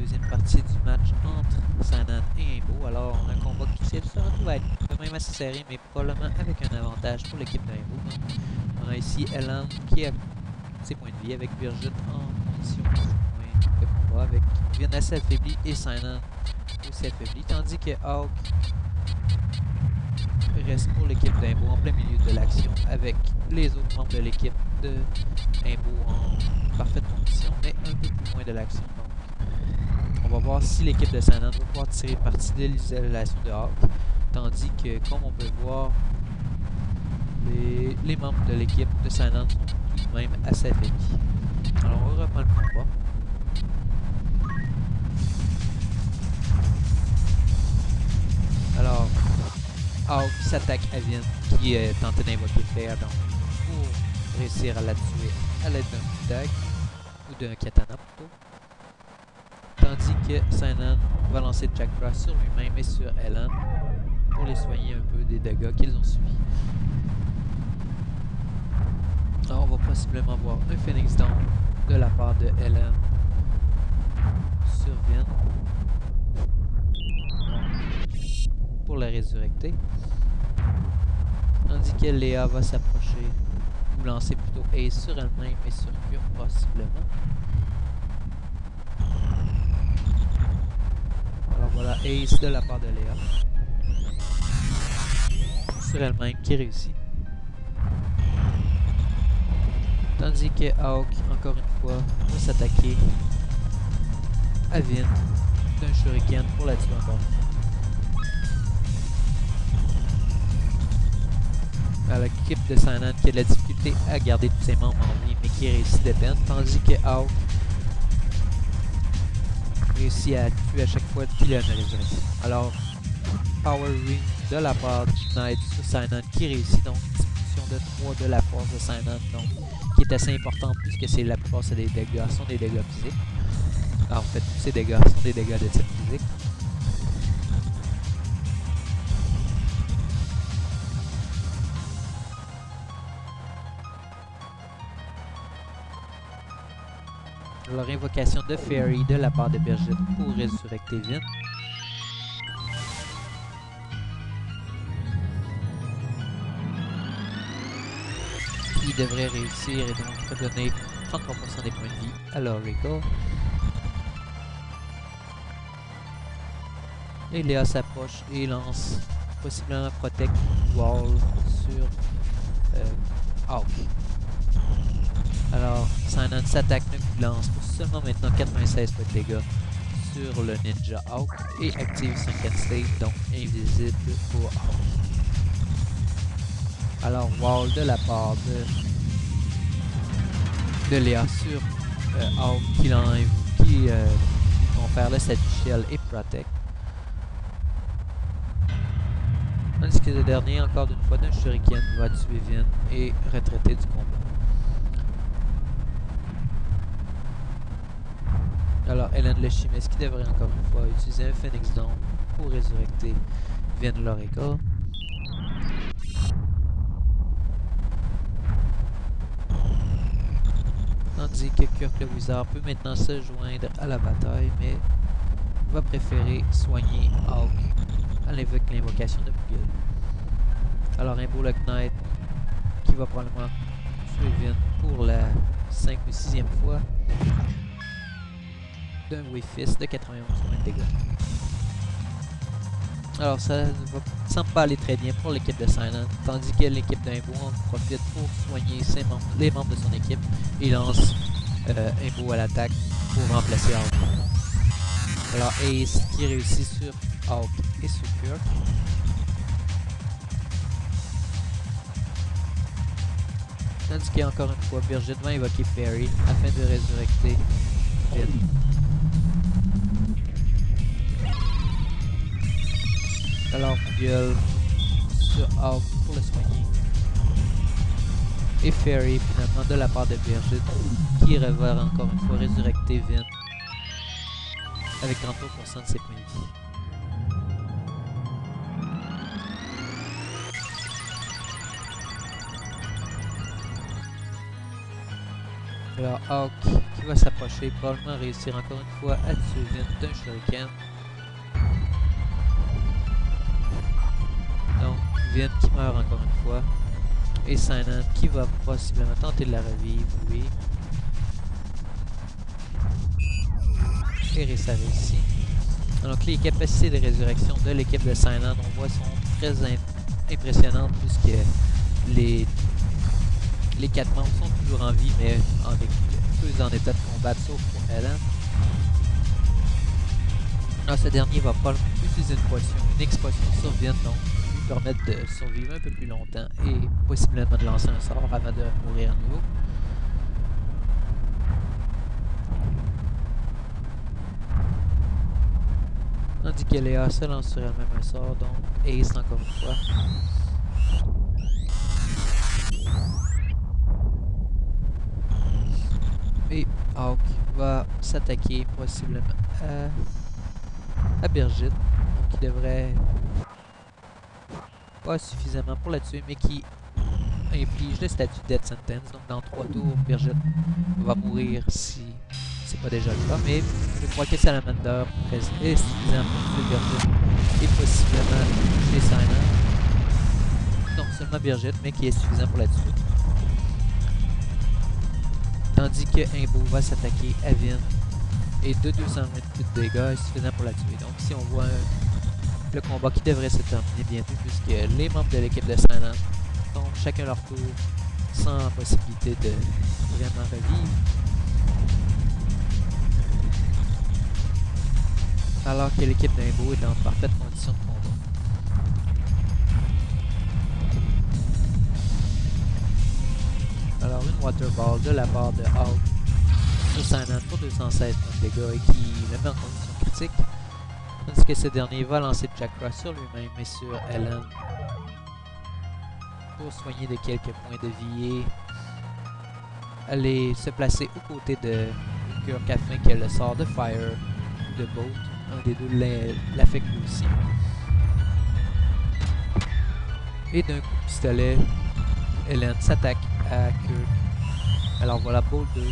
deuxième partie du match entre Sanan et Imbo. Alors, un combat qui se retrouve à être quand même assez serré, mais probablement avec un avantage pour l'équipe d'Imbo. On a ici Elan qui a ses points de vie avec Birgit en condition de combat, avec Vin assez affaibli et Sanan aussi affaibli, tandis que Hawk reste pour l'équipe d'Imbo en plein milieu de l'action avec les autres membres de l'équipe de Imbo en parfaite condition, mais un peu plus loin de l'action. On va voir si l'équipe de Sanan va pouvoir tirer parti de l'isolation de Hawk, tandis que, comme on peut voir, les, membres de l'équipe de Sanan sont tout de même assez affaiblis. Alors on reprend le combat. Alors, Hawk s'attaque à Vin qui est tenté d'invoquer Fer pour réussir à la tuer à l'aide d'un tag ou d'un katana plutôt. Que Sinan va lancer Jack Frost sur lui-même et sur Ellen pour les soigner un peu des dégâts qu'ils ont subis. Alors on va possiblement voir un Phoenix Down de la part de Ellen sur Vin pour la résurrecter. Tandis que Léa va s'approcher ou lancer plutôt Ace sur elle-même et sur Cure possiblement. Voilà Ace de la part de Léa. Sur elle-même qui réussit. Tandis que Hawk, encore une fois, va s'attaquer à Vin d'un shuriken pour la tuer encore à l'équipe de Sanan qui a de la difficulté à garder tous ses membres en vie, mais qui réussit de peine, tandis que Hawk réussit à tuer à chaque fois qu'il a une résurrection. Alors, Power Ring de la part du Knight sur Sinan qui réussit donc diminution de 3 de la force de Sinan, donc qui est assez important puisque c'est la plupart des dégâts sont des dégâts physiques. Alors, en fait, tous ces dégâts sont des dégâts de type physique. Leur invocation de Fairy de la part de Brigitte pour résurrecter Vin. Qui devrait réussir et donc redonner 33% des points de vie à l'Oracle. Et Léa s'approche et lance possiblement Protect Wall sur euh, Hawk. Alors, Sinon s'attaque d'une lance pour seulement maintenant 96 points de dégâts sur le Ninja Hawk et active son State, donc invisible pour Hawk. Alors, Wall de la part de, de Léa sur euh, Hawk qui l'enlève, qui euh, confère le Shell et Protect. Tandis que le dernier, encore d'une fois, d'un Shuriken va tuer Vin et retraiter du combat. Alors, Hélène le chimiste qui devrait encore une fois utiliser un Phoenix Dome pour résurrecter Vin l'Oracle. Tandis que Kirk le Wizard peut maintenant se joindre à la bataille, mais va préférer soigner Hawk à l'invocation de Bugil. Alors, un beau Knight qui va probablement tuer Vin pour la 5 ou 6e fois d'un Wi-Fi de 91 points de dégâts. Alors ça ne semble pas aller très bien pour l'équipe de Silent, tandis que l'équipe d'Imbo en profite pour soigner les membres de son équipe et lance euh, Imbo à l'attaque pour remplacer Hawk. Alors Ace qui réussit sur Hawk et sur Kirk. Tandis qu'encore une fois, Birgit va invoquer Fairy afin de résurrecter. Alors sur Hawk pour le soigner. Et Fairy finalement de la part de Birgit qui va encore une fois résurrecter Vin avec 30% de ses points de vie. Alors Hawk qui va s'approcher, probablement réussir encore une fois à tuer Vin d'un shuriken. Vin qui meurt encore une fois. Et Sinan qui va possiblement tenter de la revivre, oui. Et ça réussit. Donc les capacités de résurrection de l'équipe de Sinan, on voit, sont très impressionnantes puisque les les quatre membres sont toujours en vie, mais avec peu en état de combat, sauf pour Helen. Alors, ce dernier va pas utiliser une potion, une explosion sur Vin, donc permettre de survivre un peu plus longtemps et possiblement de lancer un sort avant de mourir à nouveau. Tandis que Léa se lance sur elle-même un sort, donc Ace encore une fois. Et Hawk va s'attaquer possiblement à, à Birgit. Donc il devrait pas suffisamment pour la tuer, mais qui inflige le statut Death Sentence. Donc dans trois tours, Birgit va mourir si c'est pas déjà le cas. Mais je crois que Salamander est suffisant pour Birgit et possiblement tuer Simon. Non seulement Birgit, mais qui est suffisant pour la tuer. Tandis que Imbo va s'attaquer à Vin. Et de 228 de dégâts est suffisant pour la tuer. Donc si on voit le combat qui devrait se terminer bientôt, puisque les membres de l'équipe de Silent tombent chacun leur tour sans possibilité de vraiment revivre. Alors que l'équipe d'Imbo est en parfaite condition de combat. Alors une Water Ball de la part de Hulk sur Simon pour 216 points de dégâts et qui le met en condition critique. Tandis que ce dernier va lancer Chakra sur lui-même et sur Ellen pour soigner de quelques points de vie et aller se placer aux côtés de Kirk afin qu'elle le sort de Fire ou de Bolt. Un des deux l'affecte aussi. Et d'un coup de pistolet, Ellen s'attaque à Kirk. Alors voilà, Bolt 2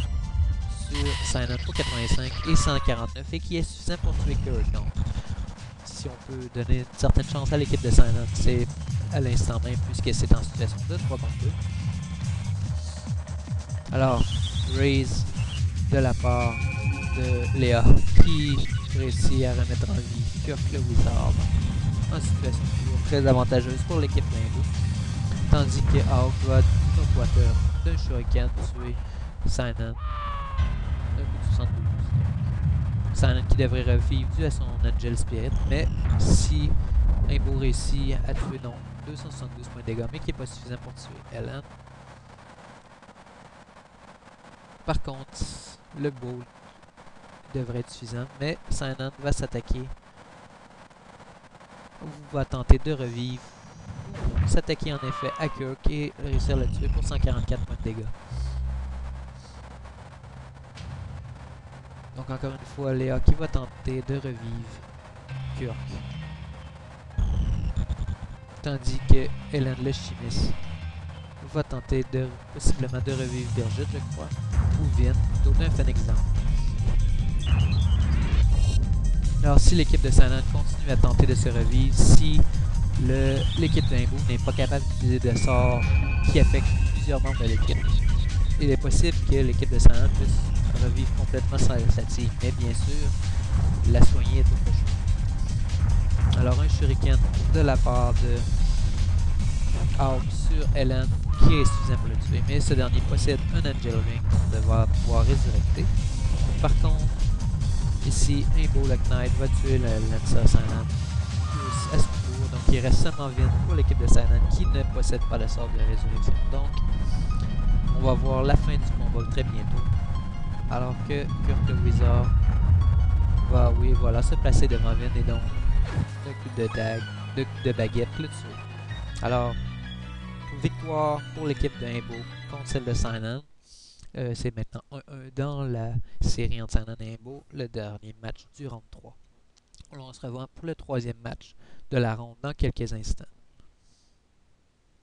sur Sign pour 85 et 149 et qui est suffisant pour tuer Kirk. Donc, si on peut donner une certaine chance à l'équipe de Sign c'est à l'instant même puisque c'est en situation de 3 contre 2. Alors, Raise de la part de Léa qui réussit à remettre en vie Kirk le Wizard en situation toujours très avantageuse pour l'équipe Limbo. Tandis que Hawk va d'un shuriken tuer Sinan Sinan qui devrait revivre dû à son Angel Spirit, mais si Imbo réussit à tuer donc 272 points de dégâts, mais qui n'est pas suffisant pour tuer Ellen. Par contre, le Bolt devrait être suffisant, mais Sinan va s'attaquer va tenter de revivre s'attaquer en effet à Kirk et réussir à le tuer pour 144 points de dégâts. Donc encore une fois, Léa qui va tenter de revivre Kirk? Tandis que Hélène le chimiste va tenter de possiblement de revivre Birgit, je crois, ou Vin, plutôt un fan exemple. Alors si l'équipe de Sanan continue à tenter de se revivre, si l'équipe d'Imbo n'est pas capable d'utiliser de sorts qui affectent plusieurs membres de l'équipe. Il est possible que l'équipe de Sanan puisse revivre complètement sans la fatigue, mais bien sûr, la soigner est autre chose. Alors un shuriken de la part de Hawk sur Ellen qui est suffisant pour le tuer, mais ce dernier possède un Angel Ring qu'on devra pouvoir résurrecter. Par contre, ici, Imbo le Knight va tuer le Lancer Silent à son donc il reste seulement vide pour l'équipe de Silent qui ne possède pas le sort de résurrection. Donc, on va voir la fin du combat très bientôt. Alors que Kurt Wizard va, oui, voilà, se placer devant Vin et donc, d'un coup de dague, de, de baguette, le tuer. Alors, victoire pour l'équipe d'Imbo contre celle de Silent. Euh, c'est maintenant 1-1 dans la série entre Silent et Imbo, le dernier match du round 3. On se revoit pour le troisième match de la ronde dans quelques instants.